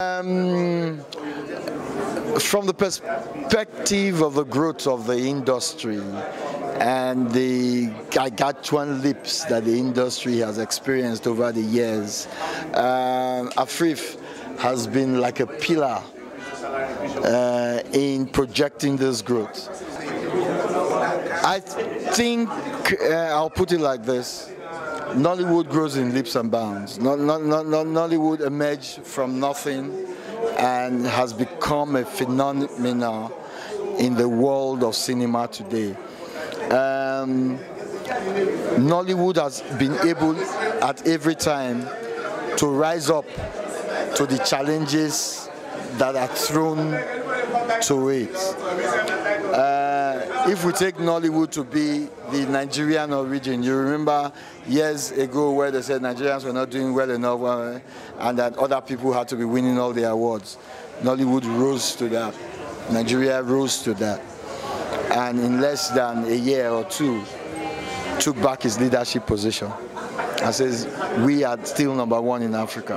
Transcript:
Um, from the perspective of the growth of the industry and the gargantuan leaps that the industry has experienced over the years, uh, AFRIFF has been like a pillar uh, in projecting this growth. I think uh, I'll put it like this. Nollywood grows in leaps and bounds. Nollywood emerged from nothing and has become a phenomenon in the world of cinema today. Um, Nollywood has been able at every time to rise up to the challenges that are thrown to it. Uh, if we take Nollywood to be the Nigerian origin, you remember years ago where they said Nigerians were not doing well enough uh, and that other people had to be winning all the awards. Nollywood rose to that. Nigeria rose to that. And in less than a year or two, took back his leadership position and says, we are still number one in Africa.